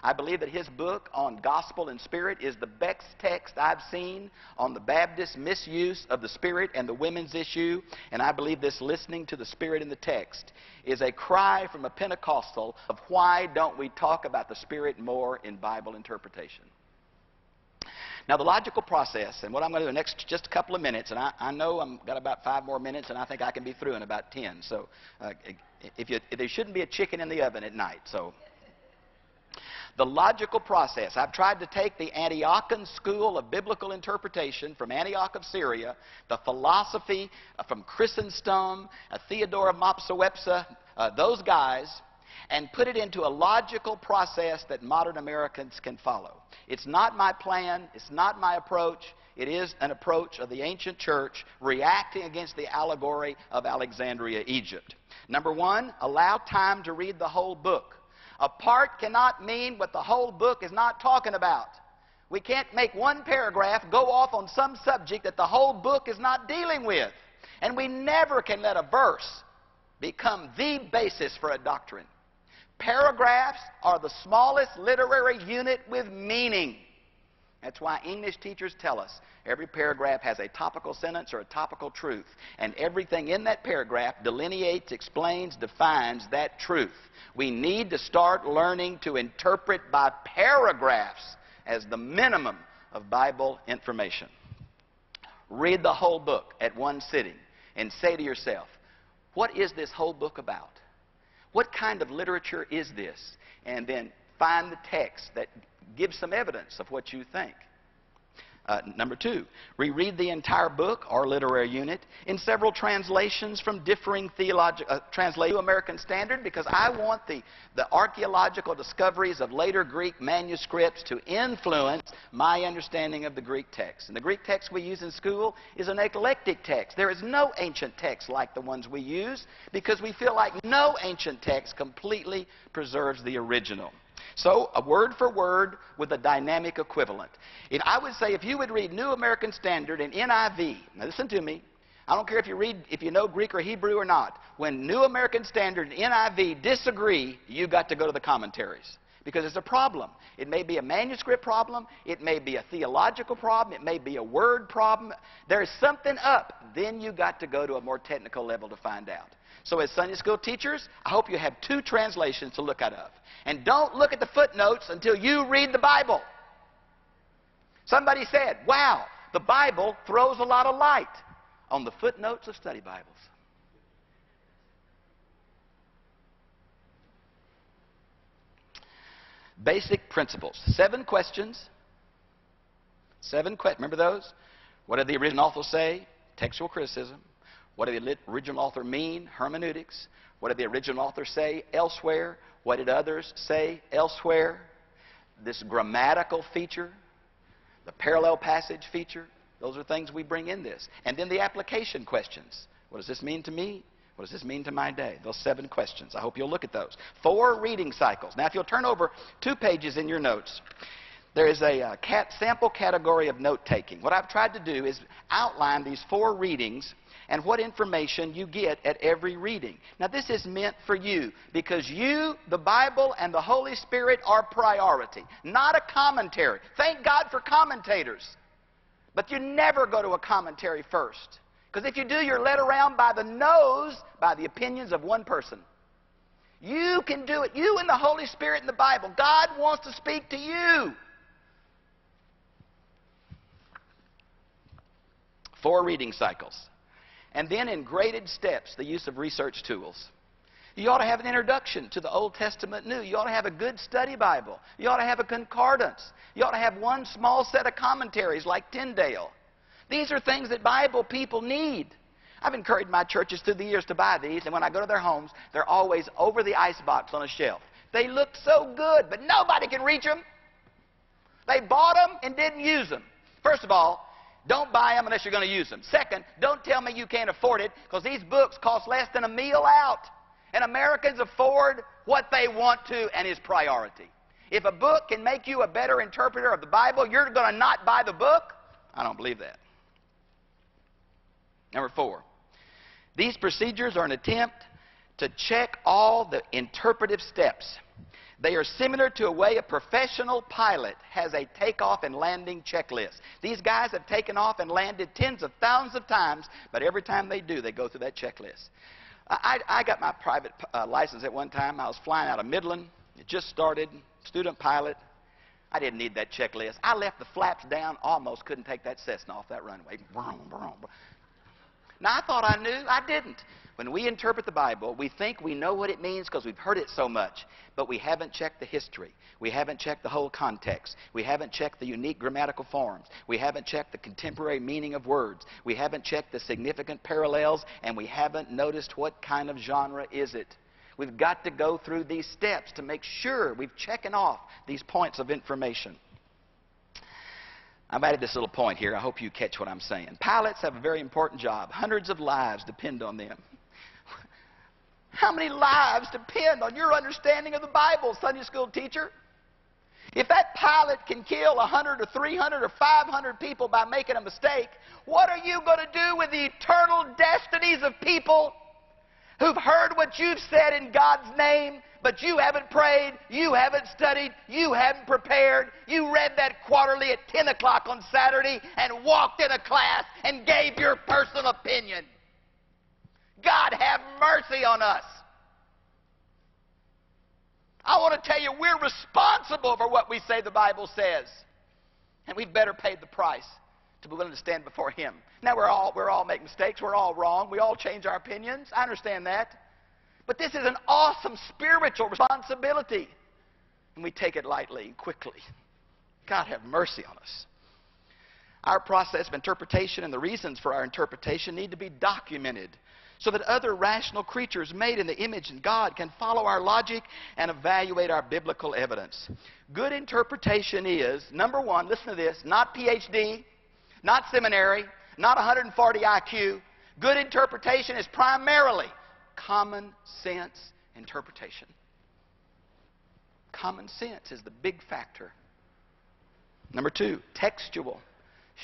I believe that his book on gospel and spirit is the best text I've seen on the Baptist misuse of the spirit and the women's issue. And I believe this listening to the spirit in the text is a cry from a Pentecostal of why don't we talk about the spirit more in Bible interpretation. Now, the logical process, and what I'm going to do in the next just a couple of minutes, and I, I know I've got about five more minutes, and I think I can be through in about 10. So, uh, if you, there shouldn't be a chicken in the oven at night. So, the logical process. I've tried to take the Antiochian school of biblical interpretation from Antioch of Syria, the philosophy uh, from Chrysostom, uh, Theodore of Mopsuestia, uh, those guys, and put it into a logical process that modern Americans can follow. It's not my plan, it's not my approach. It is an approach of the ancient church reacting against the allegory of Alexandria, Egypt. Number one, allow time to read the whole book. A part cannot mean what the whole book is not talking about. We can't make one paragraph go off on some subject that the whole book is not dealing with. And we never can let a verse become the basis for a doctrine. Paragraphs are the smallest literary unit with meaning. That's why English teachers tell us every paragraph has a topical sentence or a topical truth. And everything in that paragraph delineates, explains, defines that truth. We need to start learning to interpret by paragraphs as the minimum of Bible information. Read the whole book at one sitting and say to yourself, what is this whole book about? What kind of literature is this? And then find the text that gives some evidence of what you think. Uh, number two, reread the entire book or literary unit in several translations from differing theological uh, translate to American Standard because I want the, the archaeological discoveries of later Greek manuscripts to influence my understanding of the Greek text. And the Greek text we use in school is an eclectic text. There is no ancient text like the ones we use because we feel like no ancient text completely preserves the original. So, a word for word with a dynamic equivalent. And I would say if you would read New American Standard and NIV, now listen to me. I don't care if you read, if you know Greek or Hebrew or not. When New American Standard and NIV disagree, you got to go to the commentaries because it's a problem. It may be a manuscript problem, it may be a theological problem, it may be a word problem. There's something up. Then you got to go to a more technical level to find out. So, as Sunday school teachers, I hope you have two translations to look out of. And don't look at the footnotes until you read the Bible. Somebody said, wow, the Bible throws a lot of light on the footnotes of study Bibles. Basic principles. Seven questions. Seven questions. Remember those? What did the original author say? Textual criticism. What did the original author mean? Hermeneutics. What did the original author say elsewhere? What did others say elsewhere? This grammatical feature, the parallel passage feature, those are things we bring in this. And then the application questions. What does this mean to me? What does this mean to my day? Those seven questions. I hope you'll look at those. Four reading cycles. Now, if you'll turn over two pages in your notes, there is a uh, cat sample category of note taking. What I've tried to do is outline these four readings and what information you get at every reading. Now, this is meant for you because you, the Bible, and the Holy Spirit are priority, not a commentary. Thank God for commentators. But you never go to a commentary first. Because if you do, you're led around by the nose by the opinions of one person. You can do it. You and the Holy Spirit in the Bible. God wants to speak to you. Four reading cycles. And then in graded steps, the use of research tools. You ought to have an introduction to the Old Testament New. You ought to have a good study Bible. You ought to have a concordance. You ought to have one small set of commentaries like Tyndale. These are things that Bible people need. I've encouraged my churches through the years to buy these, and when I go to their homes, they're always over the icebox on a shelf. They look so good, but nobody can reach them. They bought them and didn't use them. First of all, don't buy them unless you're going to use them. Second, don't tell me you can't afford it because these books cost less than a meal out. And Americans afford what they want to and is priority. If a book can make you a better interpreter of the Bible, you're going to not buy the book? I don't believe that. Number four, these procedures are an attempt to check all the interpretive steps. They are similar to a way a professional pilot has a takeoff and landing checklist. These guys have taken off and landed tens of thousands of times, but every time they do, they go through that checklist. I, I got my private uh, license at one time. I was flying out of Midland. It just started, student pilot. I didn't need that checklist. I left the flaps down, almost couldn't take that Cessna off that runway. Now, I thought I knew. I didn't. When we interpret the Bible, we think we know what it means because we've heard it so much, but we haven't checked the history. We haven't checked the whole context. We haven't checked the unique grammatical forms. We haven't checked the contemporary meaning of words. We haven't checked the significant parallels, and we haven't noticed what kind of genre is it. We've got to go through these steps to make sure we've checked off these points of information. I've added this little point here. I hope you catch what I'm saying. Pilots have a very important job. Hundreds of lives depend on them. How many lives depend on your understanding of the Bible, Sunday school teacher? If that pilot can kill 100 or 300 or 500 people by making a mistake, what are you going to do with the eternal destinies of people who've heard what you've said in God's name, but you haven't prayed, you haven't studied, you haven't prepared, you read that quarterly at 10 o'clock on Saturday and walked in a class and gave your personal opinion? God have mercy on us. I want to tell you, we're responsible for what we say the Bible says. And we've better paid the price to be willing to stand before Him. Now, we're all, we're all make mistakes. We're all wrong. We all change our opinions. I understand that. But this is an awesome spiritual responsibility. And we take it lightly and quickly. God have mercy on us. Our process of interpretation and the reasons for our interpretation need to be documented so that other rational creatures made in the image of God can follow our logic and evaluate our biblical evidence. Good interpretation is, number one, listen to this, not PhD, not seminary, not 140 IQ. Good interpretation is primarily common sense interpretation. Common sense is the big factor. Number two, textual.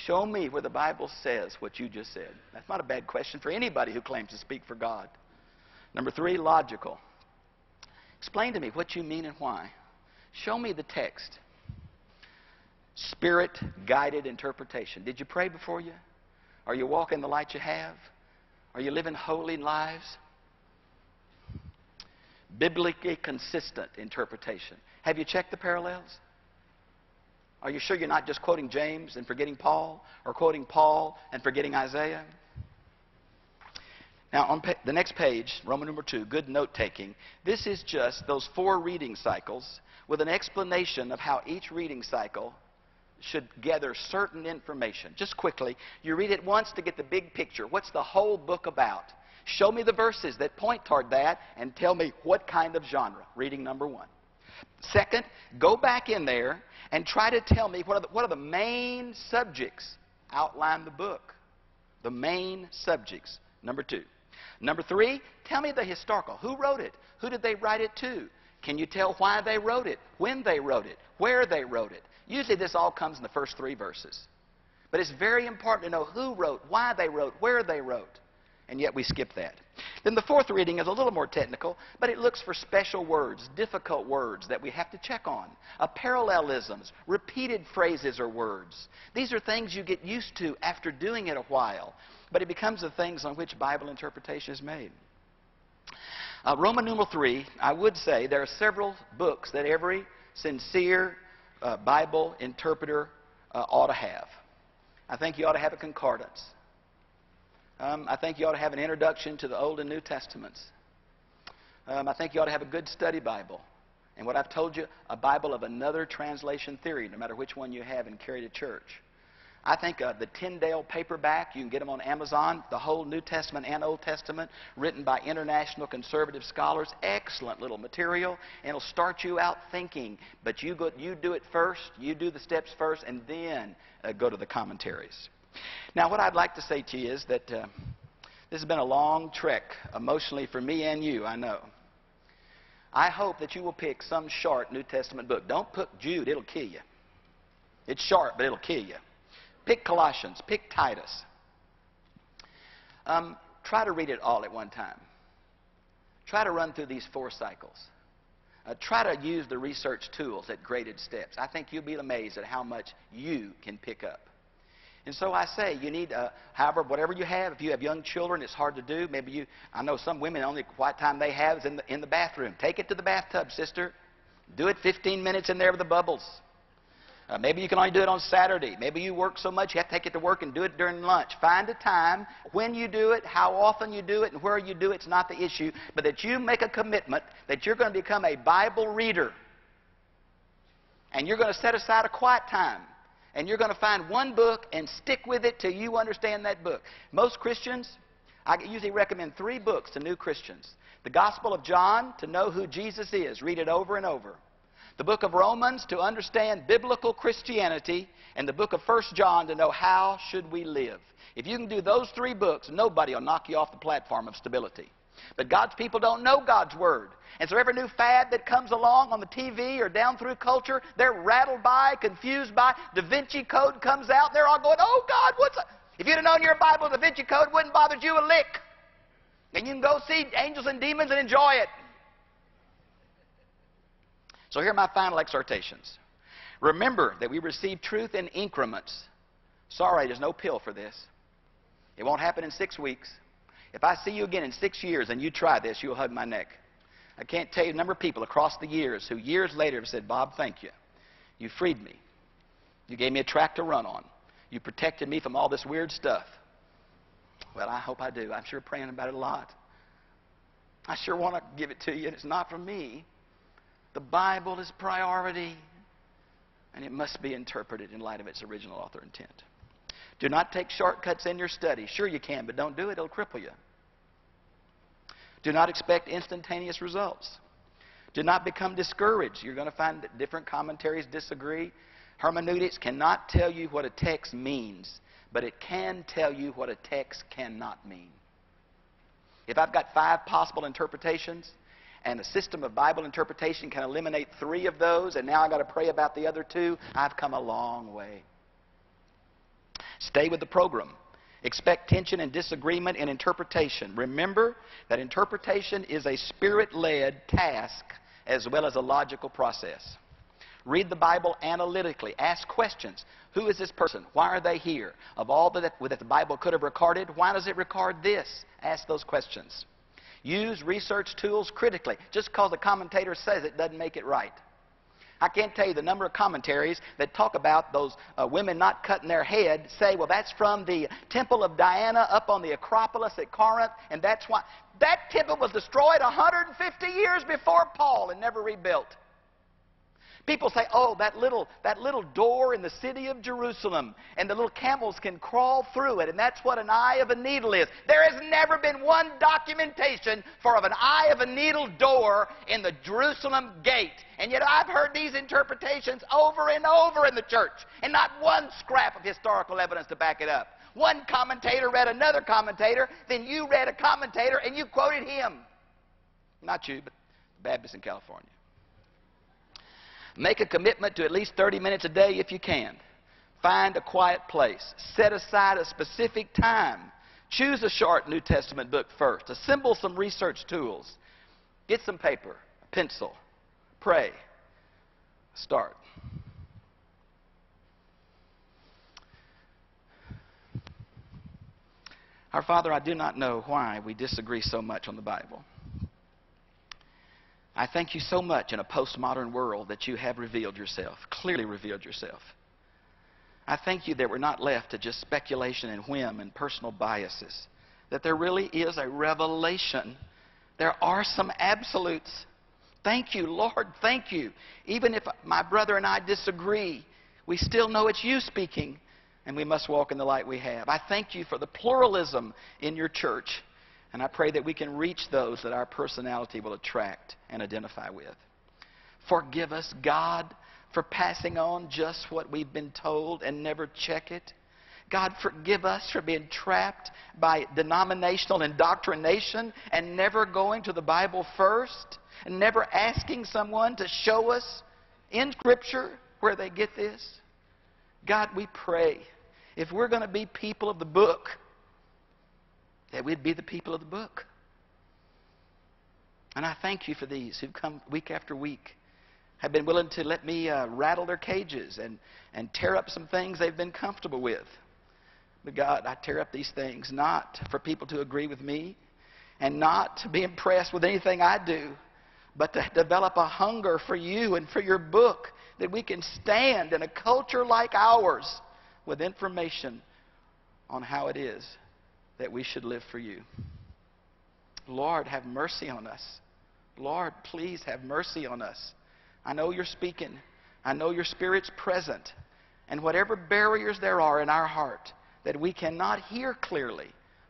Show me where the Bible says what you just said. That's not a bad question for anybody who claims to speak for God. Number three, logical. Explain to me what you mean and why. Show me the text. Spirit guided interpretation. Did you pray before you? Are you walking the light you have? Are you living holy lives? Biblically consistent interpretation. Have you checked the parallels? Are you sure you're not just quoting James and forgetting Paul, or quoting Paul and forgetting Isaiah? Now, on the next page, Roman number two, good note taking. This is just those four reading cycles with an explanation of how each reading cycle should gather certain information. Just quickly, you read it once to get the big picture. What's the whole book about? Show me the verses that point toward that and tell me what kind of genre. Reading number one. Second, go back in there and try to tell me what are the, what are the main subjects. Outline the book. The main subjects. Number two. Number three, tell me the historical. Who wrote it? Who did they write it to? Can you tell why they wrote it? When they wrote it? Where they wrote it? Usually this all comes in the first three verses. But it's very important to know who wrote, why they wrote, where they wrote and yet we skip that. Then the fourth reading is a little more technical, but it looks for special words, difficult words that we have to check on, parallelisms, repeated phrases or words. These are things you get used to after doing it a while, but it becomes the things on which Bible interpretation is made. Uh, Roman numeral 3, I would say there are several books that every sincere uh, Bible interpreter uh, ought to have. I think you ought to have a concordance. Um, I think you ought to have an introduction to the Old and New Testaments. Um, I think you ought to have a good study Bible. And what I've told you, a Bible of another translation theory, no matter which one you have and carry to church. I think uh, the Tyndale paperback, you can get them on Amazon, the whole New Testament and Old Testament, written by international conservative scholars. Excellent little material, and it'll start you out thinking. But you, go, you do it first, you do the steps first, and then uh, go to the commentaries. Now, what I'd like to say to you is that uh, this has been a long trek emotionally for me and you, I know. I hope that you will pick some short New Testament book. Don't pick Jude, it'll kill you. It's short, but it'll kill you. Pick Colossians, pick Titus. Um, try to read it all at one time. Try to run through these four cycles. Uh, try to use the research tools at graded steps. I think you'll be amazed at how much you can pick up. And so I say, you need, uh, however, whatever you have. If you have young children, it's hard to do. Maybe you, I know some women, the only quiet time they have is in the, in the bathroom. Take it to the bathtub, sister. Do it 15 minutes in there with the bubbles. Uh, maybe you can only do it on Saturday. Maybe you work so much you have to take it to work and do it during lunch. Find a time when you do it, how often you do it, and where you do it. It's not the issue, but that you make a commitment that you're going to become a Bible reader. And you're going to set aside a quiet time. And you're going to find one book and stick with it till you understand that book. Most Christians, I usually recommend three books to new Christians. The Gospel of John, to know who Jesus is. Read it over and over the book of Romans to understand biblical Christianity, and the book of First John to know how should we live. If you can do those three books, nobody will knock you off the platform of stability. But God's people don't know God's Word. And so every new fad that comes along on the TV or down through culture, they're rattled by, confused by. Da Vinci Code comes out, they're all going, oh God, what's that? If you'd have known your Bible, Da Vinci Code wouldn't bother you a lick. And you can go see angels and demons and enjoy it. So here are my final exhortations. Remember that we receive truth in increments. Sorry, there's no pill for this. It won't happen in six weeks. If I see you again in six years and you try this, you'll hug my neck. I can't tell you the number of people across the years who years later have said, Bob, thank you. You freed me. You gave me a track to run on. You protected me from all this weird stuff. Well, I hope I do. I'm sure praying about it a lot. I sure want to give it to you, and it's not from me. The Bible is priority, and it must be interpreted in light of its original author intent. Do not take shortcuts in your study. Sure, you can, but don't do it, it'll cripple you. Do not expect instantaneous results. Do not become discouraged. You're going to find that different commentaries disagree. Hermeneutics cannot tell you what a text means, but it can tell you what a text cannot mean. If I've got five possible interpretations, and the system of Bible interpretation can eliminate three of those, and now I've got to pray about the other two, I've come a long way. Stay with the program. Expect tension and disagreement in interpretation. Remember that interpretation is a spirit led task as well as a logical process. Read the Bible analytically. Ask questions. Who is this person? Why are they here? Of all that, that the Bible could have recorded, why does it record this? Ask those questions. Use research tools critically. Just because a commentator says it doesn't make it right. I can't tell you the number of commentaries that talk about those uh, women not cutting their head, say, well, that's from the Temple of Diana up on the Acropolis at Corinth, and that's why. That temple was destroyed 150 years before Paul and never rebuilt. People say, oh, that little, that little door in the city of Jerusalem, and the little camels can crawl through it, and that's what an eye of a needle is. There has never been one documentation for of an eye of a needle door in the Jerusalem gate. And yet I've heard these interpretations over and over in the church, and not one scrap of historical evidence to back it up. One commentator read another commentator, then you read a commentator, and you quoted him. Not you, but the Baptists in California. Make a commitment to at least 30 minutes a day if you can. Find a quiet place. Set aside a specific time. Choose a short New Testament book first. Assemble some research tools. Get some paper, a pencil. Pray. Start. Our Father, I do not know why we disagree so much on the Bible. I thank you so much in a postmodern world that you have revealed yourself, clearly revealed yourself. I thank you that we're not left to just speculation and whim and personal biases, that there really is a revelation There are some absolutes. Thank you, Lord. Thank you. Even if my brother and I disagree, we still know it's you speaking, and we must walk in the light we have. I thank you for the pluralism in your church, and I pray that we can reach those that our personality will attract and identify with. Forgive us, God, for passing on just what we've been told and never check it. God, forgive us for being trapped by denominational indoctrination and never going to the Bible first and never asking someone to show us in Scripture where they get this. God, we pray if we're going to be people of the book, that we'd be the people of the book. And I thank you for these who've come week after week, have been willing to let me uh, rattle their cages and, and tear up some things they've been comfortable with. But God, I tear up these things not for people to agree with me and not to be impressed with anything I do, but to develop a hunger for you and for your book that we can stand in a culture like ours with information on how it is that we should live for you. Lord, have mercy on us. Lord, please have mercy on us. I know you're speaking. I know your Spirit's present. And whatever barriers there are in our heart, that we cannot hear clearly,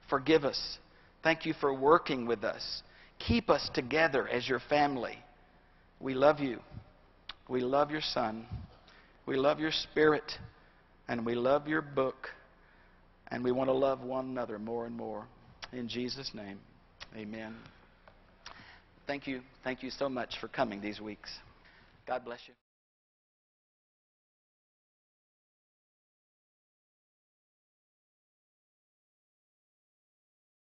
forgive us. Thank you for working with us. Keep us together as your family. We love you. We love your Son. We love your Spirit. And we love your book. And we want to love one another more and more. In Jesus' name, amen. Thank you. Thank you so much for coming these weeks. God bless you.